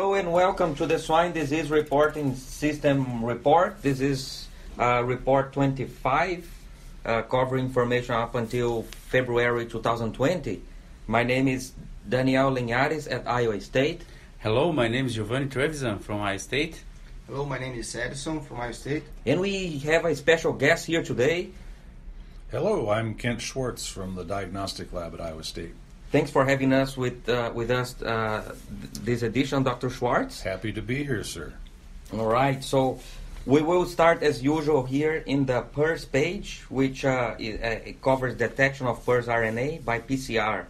Hello and welcome to the Swine Disease Reporting System report. This is uh, report 25, uh, covering information up until February 2020. My name is Daniel Linhares at Iowa State. Hello, my name is Giovanni Trevisan from Iowa State. Hello, my name is Edison from Iowa State. And we have a special guest here today. Hello, I'm Kent Schwartz from the Diagnostic Lab at Iowa State. Thanks for having us with uh, with us uh, th- this edition, Dr. Schwartz. Happy to be here, sir. All right, so we will start as usual here in the PRRS page, which uh, it, uh, it covers detection of PRRS RNA by PCR.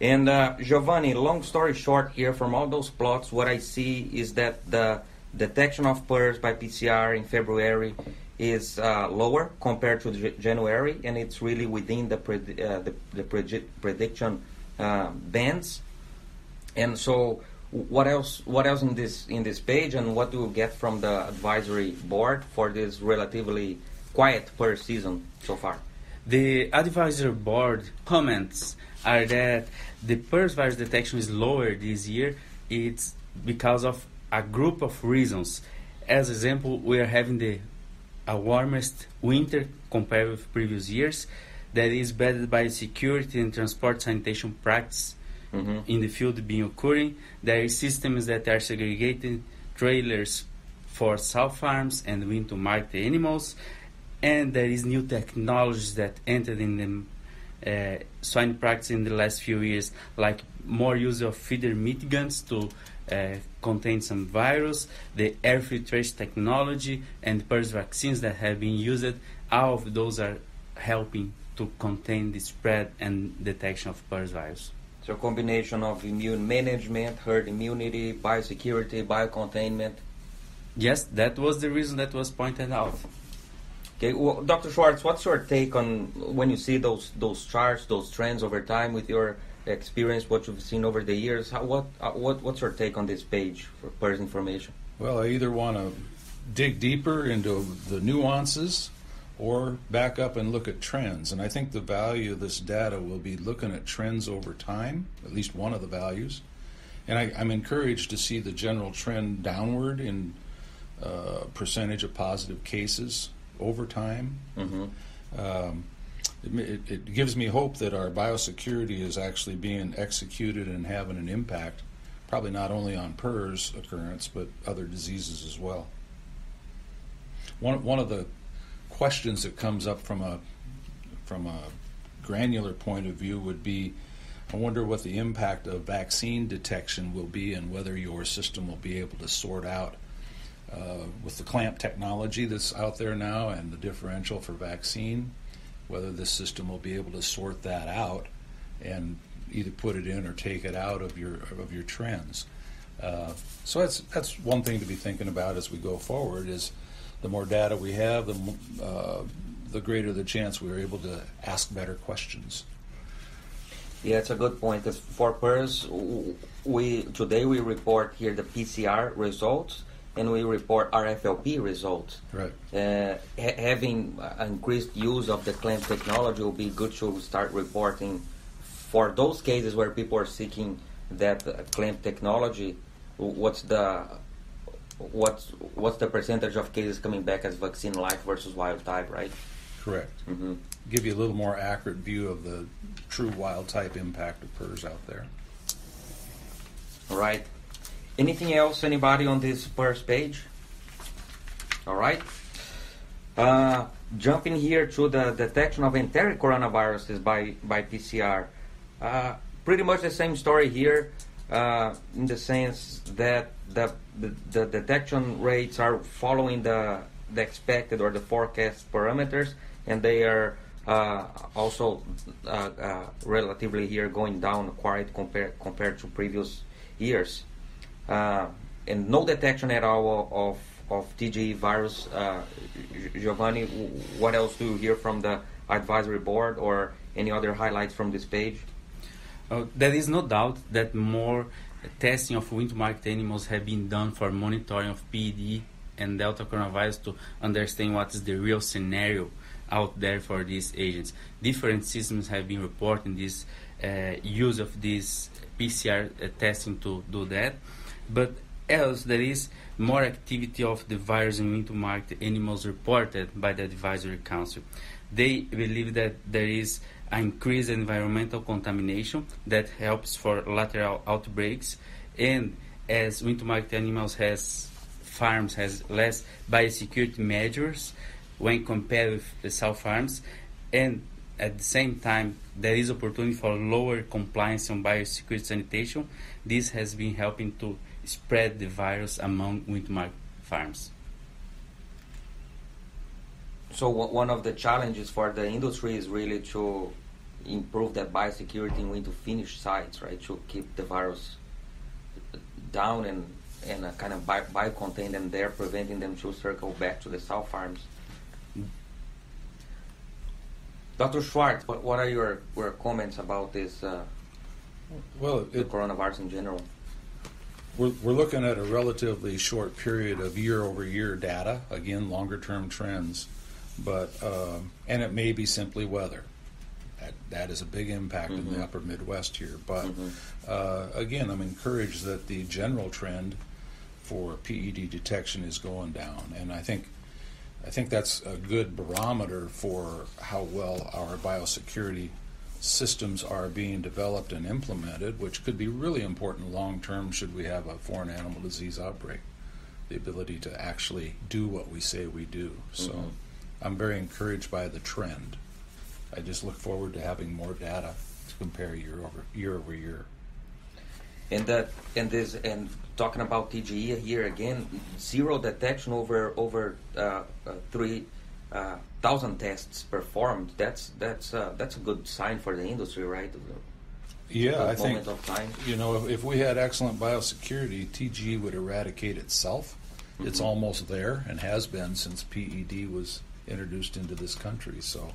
And uh, Giovanni, long story short here, from all those plots, what I see is that the detection of PRRS by PCR in February is uh, lower compared to J- January, and it's really within the pred- uh, the, the predi- prediction uh, bands. And so, what else? What else in this in this page, and what do you get from the advisory board for this relatively quiet per season so far? The advisory board comments are that the PRRS virus detection is lower this year. It's because of a group of reasons. As example, we are having the a warmest winter compared with previous years. That is backed by security and transport sanitation practice Mhm. in the field being occurring. There are systems that are segregating trailers for sow farms and wean to market the animals, and there is new technologies that entered in the uh, swine practice in the last few years, like more use of feeder mitigants to uh, contain some virus, the air filtration technology, and PRRS vaccines that have been used. All of those are helping to contain the spread and detection of PRRS virus. So, a combination of immune management, herd immunity, biosecurity, biocontainment. Yes, that was the reason that was pointed out. Okay, well, Dr. Schwartz, what's your take on when you see those those charts, those trends over time with your experience, what you've seen over the years? How, what uh, what what's your take on this page for PRRS information? Well, I either want to dig deeper into the nuances or back up and look at trends. And I think the value of this data will be looking at trends over time, at least one of the values. And I, I'm encouraged to see the general trend downward in uh, percentage of positive cases over time. Mm-hmm. um, it, it, gives me hope that our biosecurity is actually being executed and having an impact, probably not only on PRRS occurrence, but other diseases as well. One, one of the questions that comes up from a, from a granular point of view would be I wonder what the impact of vaccine detection will be and whether your system will be able to sort out uh, with the clamp technology that's out there now and the differential for vaccine, whether this system will be able to sort that out and either put it in or take it out of your of your trends. Uh, so that's that's one thing to be thinking about as we go forward. Is the more data we have, the uh, the greater the chance we're able to ask better questions. Yeah, it's a good point. for PRRS, we today we report here the PCR results and we report RFLP results. Right. Uh, ha- having uh, increased use of the clamp technology will be good to start reporting for those cases where people are seeking that uh, clamp technology. What's the what's what's the percentage of cases coming back as vaccine-like versus wild type, right? Correct. hmm Give you a little more accurate view of the true wild type impact of PRRS out there. All right. Anything else? Anybody on this first page? All right. Uh, jumping here to the detection of enteric coronaviruses by by PCR. Uh, pretty much the same story here, uh, in the sense that the, the the detection rates are following the the expected or the forecast parameters, and they are uh, also uh, uh, relatively here going down quite compared compared to previous years, uh, and no detection at all of of TGE virus. Uh, Giovanni, what else do you hear from the advisory board or any other highlights from this page? Uh, there is no doubt that more testing of wind market animals have been done for monitoring of PED and Delta coronavirus to understand what is the real scenario out there for these agents. Different systems have been reporting this uh, use of this PCR uh, testing to do that. But else there is more activity of the virus in wean-to-market animals reported by the advisory council. They believe that there is increased environmental contamination that helps for lateral outbreaks, and as wean-to-market animals has farms has less biosecurity measures when compared with the sow farms, and at the same time there is opportunity for lower compliance on biosecurity sanitation. This has been helping to spread the virus among wean-to-market farms. So one of the challenges for the industry is really to improve that biosecurity in to finish sites, right? To keep the virus down and and uh, kind of bio, bio-contain them there, preventing them to circle back to the sow farms. Dr. Schwartz, what, what are your, your comments about this? Uh, well, it, the coronavirus in general. We're, we're looking at a relatively short period of year-over-year data. Again, longer-term trends, but um, and it may be simply weather. That, that is a big impact mm-hmm. in the mm-hmm. upper Midwest here. But mm-hmm. uh, again, I'm encouraged that the general trend for PED detection is going down, and I think I think that's a good barometer for how well our biosecurity systems are being developed and implemented, which could be really important long term should we have a foreign animal disease outbreak. The ability to actually do what we say we do. So mm-hmm. I'm very encouraged by the trend. I just look forward to having more data to compare year over year over year. And that and this and talking about TGE here again, zero detection over over uh, uh, three uh, thousand tests performed. That's that's uh, that's a good sign for the industry, right? Yeah, I think you know if, if, we had excellent biosecurity, TGE would eradicate itself. Mm-hmm. It's almost there and has been since PED was introduced into this country. So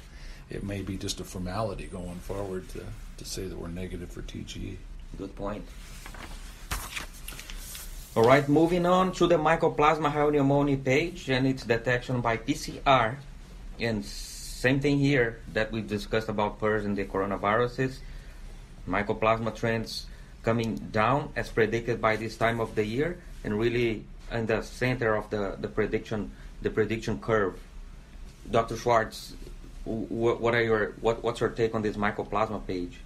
it may be just a formality going forward to, to say that we're negative for TGE. Good point. All right, moving on to the Mycoplasma pneumoniae page and its detection by PCR. And same thing here that we've discussed about PRRS and the coronaviruses. Mycoplasma trends coming down as predicted by this time of the year and really in the center of the, the prediction the prediction curve. Dr. Schwartz, what, what are your what, what's your take on this mycoplasma page?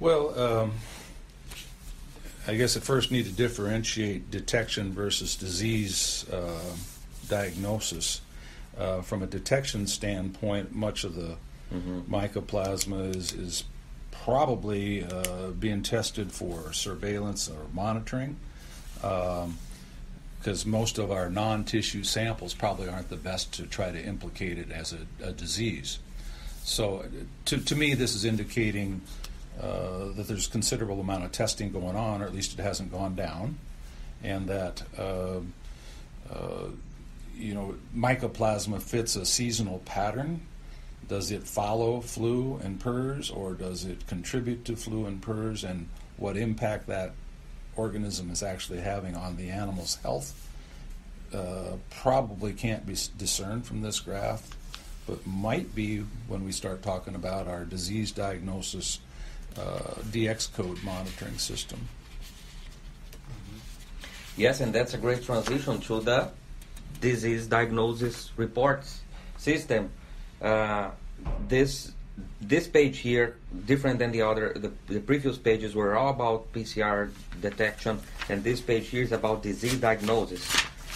Well, um, I guess at first need to differentiate detection versus disease uh, diagnosis. Uh, from a detection standpoint, much of the mm-hmm. mycoplasma is, is probably uh, being tested for surveillance or monitoring. because um, most of our non-tissue samples probably aren't the best to try to implicate it as a, a disease. So, to, to me, this is indicating uh, that there's considerable amount of testing going on, or at least it hasn't gone down, and that uh, uh, you know mycoplasma fits a seasonal pattern. Does it follow flu and PRRS, or does it contribute to flu and PRRS, and what impact that organism is actually having on the animal's health? Uh, probably can't be discerned from this graph, but might be when we start talking about our disease diagnosis uh, DX code monitoring system. Yes, and that's a great transition to the disease diagnosis reports system. Uh, this this page here, different than the other, the, the, previous pages were all about PCR detection, and this page here is about disease diagnosis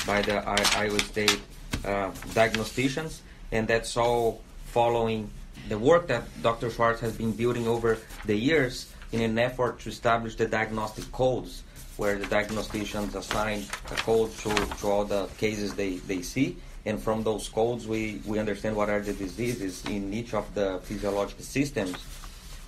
by the Iowa State uh, diagnosticians, and that's all following the work that Dr. Schwartz has been building over the years in an effort to establish the diagnostic codes, where the diagnosticians assign a code to, to all the cases they, they see. And from those codes, we, we understand what are the diseases in each of the physiological systems.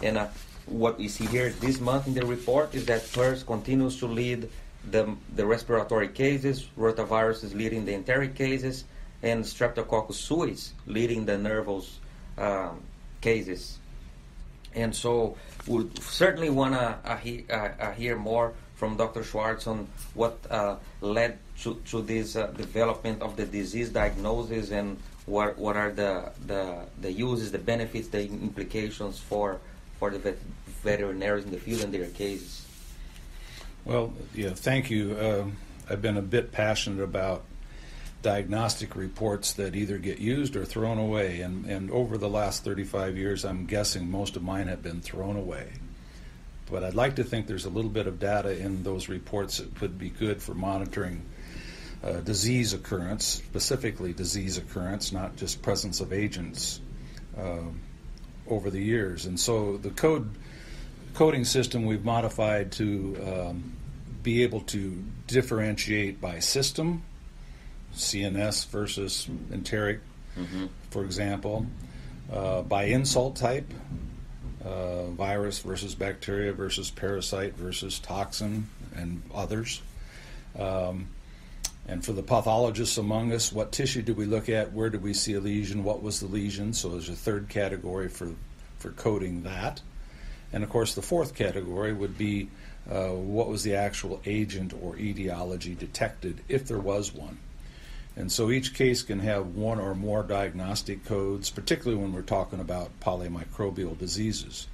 And uh, what we see here this month in the report is that PRRS continues to lead the, the respiratory cases, rotavirus is leading the enteric cases, and Streptococcus suis leading the nervous um, cases. And so we certainly want to uh, he, uh, uh, hear more from Dr. Schwartz on what uh, led to, to this uh, development of the disease diagnosis and what, what are the, the, the uses, the benefits, the implications for, for the vet- veterinarians in the field and their cases. Well, yeah, thank you. Uh, I've been a bit passionate about diagnostic reports that either get used or thrown away, and, and over the last 35 years, I'm guessing most of mine have been thrown away. But I'd like to think there's a little bit of data in those reports that could be good for monitoring uh, disease occurrence, specifically disease occurrence, not just presence of agents uh, over the years. And so the code coding system we've modified to um, be able to differentiate by system, CNS versus enteric, Mm-hmm. for example, uh, by insult type, uh, virus versus bacteria versus parasite versus toxin and others. Um, and for the pathologists among us, what tissue do we look at? Where did we see a lesion? What was the lesion? So there's a third category for, for coding that. And of course, the fourth category would be uh, what was the actual agent or etiology detected, if there was one. And so each case can have one or more diagnostic codes, particularly when we're talking about polymicrobial diseases.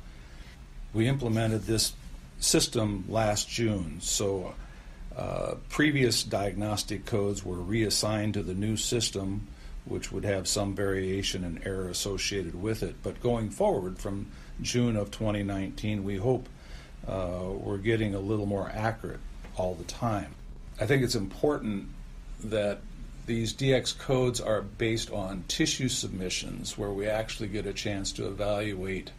We implemented this system last June, so uh, previous diagnostic codes were reassigned to the new system, which would have some variation and error associated with it. But going forward from June of 2019, we hope uh, we're getting a little more accurate all the time. I think it's important that these DX codes are based on tissue submissions where we actually get a chance to evaluate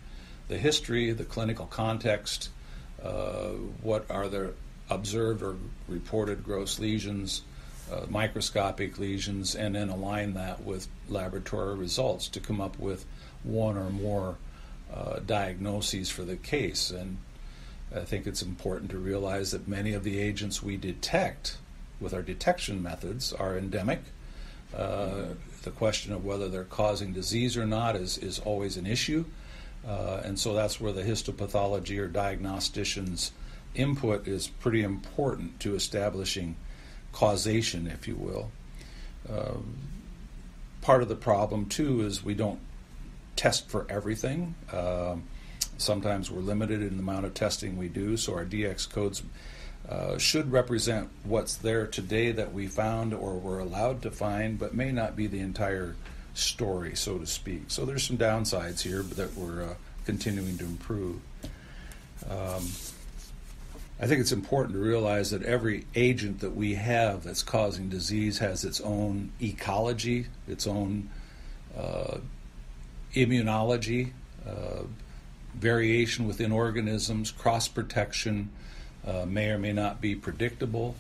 the history, the clinical context, uh, what are the observed or reported gross lesions, uh, microscopic lesions, and then align that with laboratory results to come up with one or more uh, diagnoses for the case. And I think it's important to realize that many of the agents we detect with our detection methods are endemic. Uh, the question of whether they're causing disease or not is, is always an issue. Uh, and so that's where the histopathology or diagnostician's input is pretty important to establishing causation, if you will. Um, part of the problem, too, is we don't test for everything. Um, sometimes we're limited in the amount of testing we do, so our DX codes uh, should represent what's there today that we found or were allowed to find, but may not be the entire story, so to speak. So there's some downsides here that we're uh, continuing to improve. Um, I think it's important to realize that every agent that we have that's causing disease has its own ecology, its own uh, immunology, uh, variation within organisms, cross protection uh, may or may not be predictable.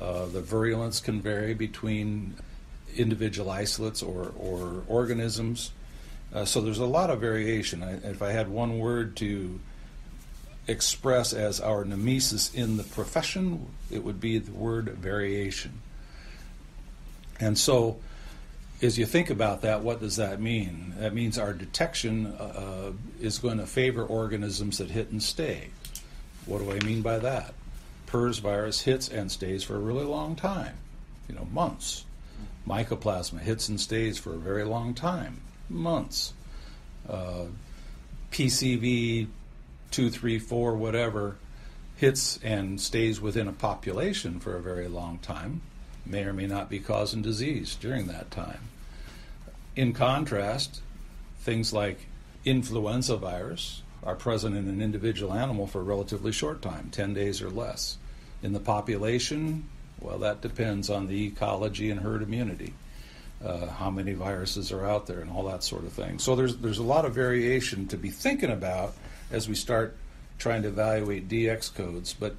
Uh, the virulence can vary between individual isolates or, or organisms. Uh, so there's a lot of variation. I, if I had one word to express as our nemesis in the profession, it would be the word variation. And so, as you think about that, what does that mean? That means our detection uh, is going to favor organisms that hit and stay. What do I mean by that? PRRS virus hits and stays for a really long time, you know, months. Mycoplasma hits and stays for a very long time, months. Uh, PCV two, three, four, whatever, hits and stays within a population for a very long time, may or may not be causing disease during that time. In contrast, things like influenza virus are present in an individual animal for a relatively short time, 10 days or less. In the population, well, that depends on the ecology and herd immunity, uh, how many viruses are out there, and all that sort of thing. So there's there's a lot of variation to be thinking about as we start trying to evaluate DX codes. But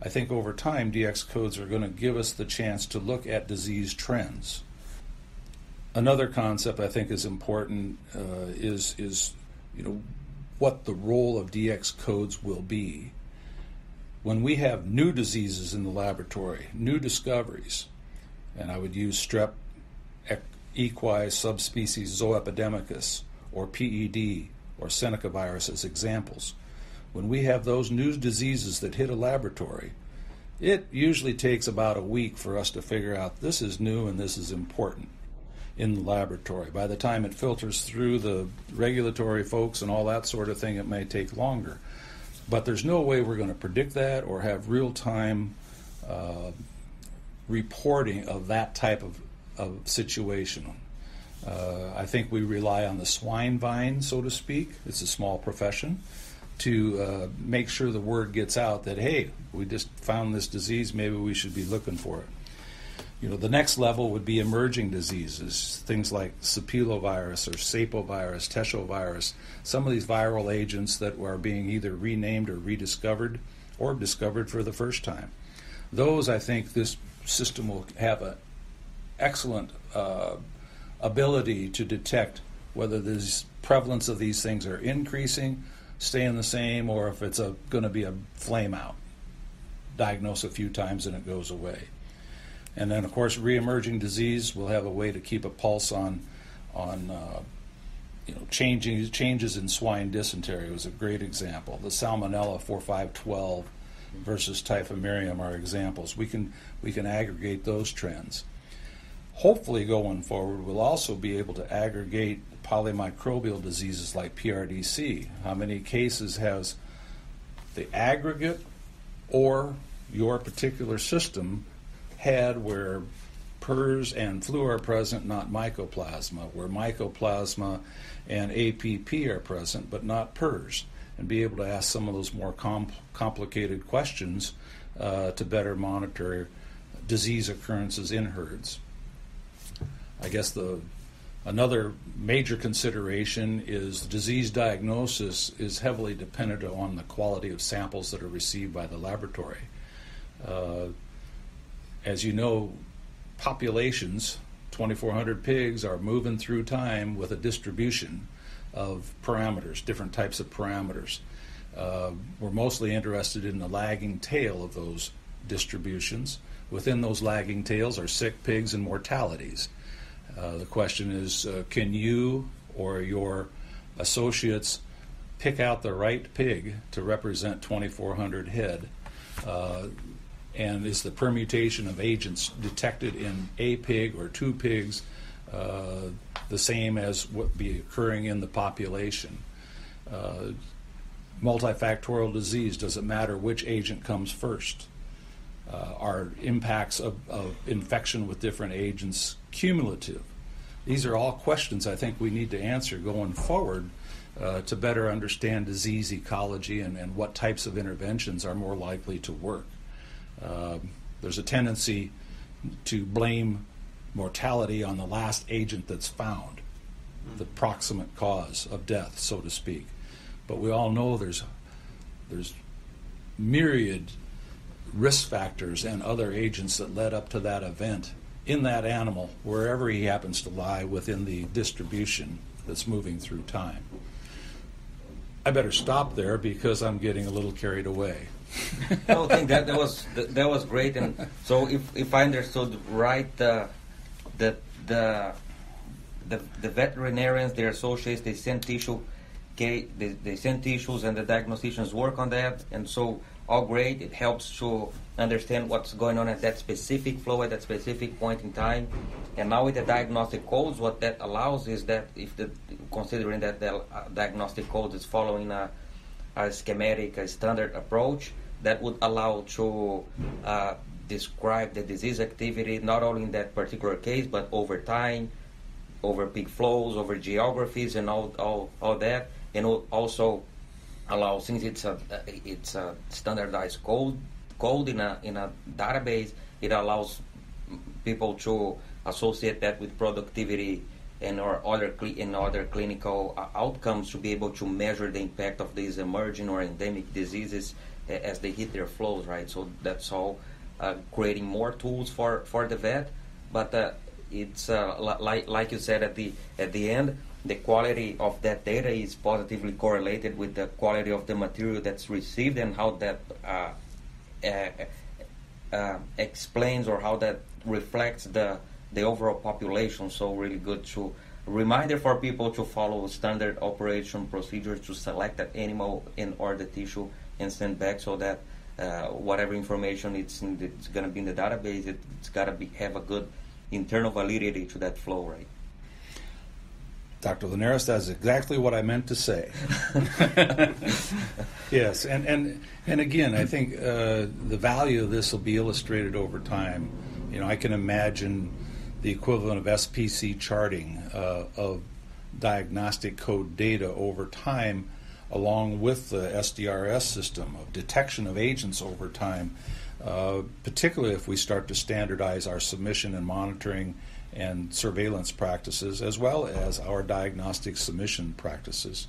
I think over time, DX codes are going to give us the chance to look at disease trends. Another concept I think is important uh, is is you know what the role of DX codes will be when we have new diseases in the laboratory, new discoveries, and I would use strep equi subspecies zooepidemicus or PED or Seneca virus as examples. When we have those new diseases that hit a laboratory, it usually takes about a week for us to figure out this is new and this is important in the laboratory. By the time it filters through the regulatory folks and all that sort of thing, it may take longer. But there's no way we're going to predict that or have real time uh, reporting of that type of, of situation. Uh, I think we rely on the swine vine, so to speak. It's a small profession to uh, make sure the word gets out that hey, we just found this disease. Maybe we should be looking for it. You know, the next level would be emerging diseases, things like sapelovirus or sapovirus, teschovirus. Some of these viral agents that are being either renamed or rediscovered, or discovered for the first time. Those, I think, this system will have an excellent uh, ability to detect whether the prevalence of these things are increasing, staying the same, or if it's going to be a flame out. Diagnose a few times and it goes away. And then, of course, reemerging disease will have a way to keep a pulse on on uh, you know changing changes in swine dysentery was a great example. The Salmonella 4512 versus Typhimurium are examples. We can we can aggregate those trends. Hopefully, going forward, we'll also be able to aggregate polymicrobial diseases like PRDC. How many cases has the aggregate or your particular system had where PRRS and flu are present, not mycoplasma, where mycoplasma and APP are present, but not PRRS, and be able to ask some of those more comp- complicated questions uh, to better monitor disease occurrences in herds. I guess the another major consideration is disease diagnosis is heavily dependent on the quality of samples that are received by the laboratory. Uh, as you know, populations, 2,400 pigs, are moving through time with a distribution of parameters, different types of parameters. Uh, we're mostly interested in the lagging tail of those distributions. Within those lagging tails are sick pigs and mortalities. Uh, the question is uh, can you or your associates pick out the right pig to represent 2,400 head? And is the permutation of agents detected in a pig or two pigs uh, the same as what be occurring in the population? Uh, multifactorial disease, does it matter which agent comes first? Uh, are impacts of, of infection with different agents cumulative? These are all questions I think we need to answer going forward uh, to better understand disease ecology and, and what types of interventions are more likely to work. Uh, there's a tendency to blame mortality on the last agent that's found, the proximate cause of death, so to speak. But we all know there's there's myriad risk factors and other agents that led up to that event in that animal, wherever he happens to lie within the distribution that's moving through time. I better stop there because I'm getting a little carried away. I think that, that was that, that, was great, and so if, if I understood right, uh, the the the the veterinarians, their associates, they send tissue, they, they send tissues, and the diagnosticians work on that, and so all great. It helps to understand what's going on at that specific flow at that specific point in time. And now with the diagnostic codes, what that allows is that if the considering that the uh, diagnostic code is following a, a, schematic, a standard approach, that would allow to uh, describe the disease activity not only in that particular case, but over time, over peak flows, over geographies, and all all, all that, and also allow since it's a it's a standardized code code in a in a database it allows people to associate that with productivity and or other cl- in other clinical uh, outcomes to be able to measure the impact of these emerging or endemic diseases as they hit their flows right? So that's all uh, creating more tools for for the vet. But uh, it's uh, like like you said at the at the end the quality of that data is positively correlated with the quality of the material that's received and how that uh, uh, uh, explains or how that reflects the the overall population. So really good to reminder for people to follow standard operation procedures to select that animal in or the tissue and send back so that uh, whatever information it's the, it's going to be in the database, it, has got to be have a good internal validity to that flow, right? Dr. Linhares, that's exactly what I meant to say. yes, and, and, and again, I think uh, the value of this will be illustrated over time. You know, I can imagine the equivalent of SPC charting uh, of diagnostic code data over time, along with the SDRS system of detection of agents over time, uh, particularly if we start to standardize our submission and monitoring and surveillance practices, as well as our diagnostic submission practices.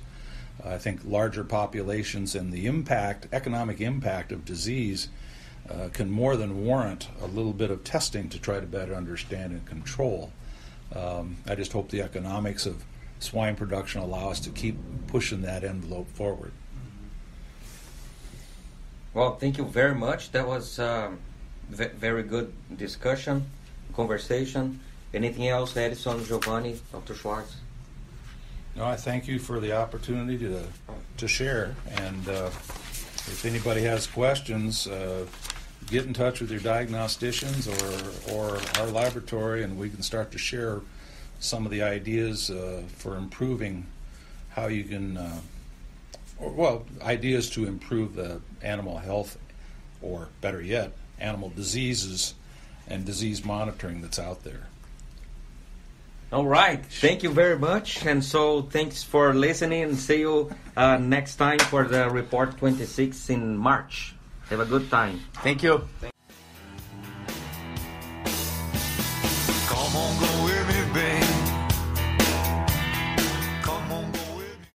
I think larger populations and the impact, economic impact of disease, uh, can more than warrant a little bit of testing to try to better understand and control. Um, I just hope the economics of swine production allow us to keep pushing that envelope forward. Well, thank you very much. That was um, v- very good discussion, conversation. Anything else, Edison, Giovanni, Dr. Schwartz? No, I thank you for the opportunity to to share. And uh, if anybody has questions, uh, get in touch with your diagnosticians or or our laboratory, and we can start to share some of the ideas uh, for improving how you can. Uh, or, well, ideas to improve the animal health, or better yet, animal diseases and disease monitoring that's out there. All right. Thank you very much. And so thanks for listening see you uh, next time for the report 26 in March. Have a good time. Thank you.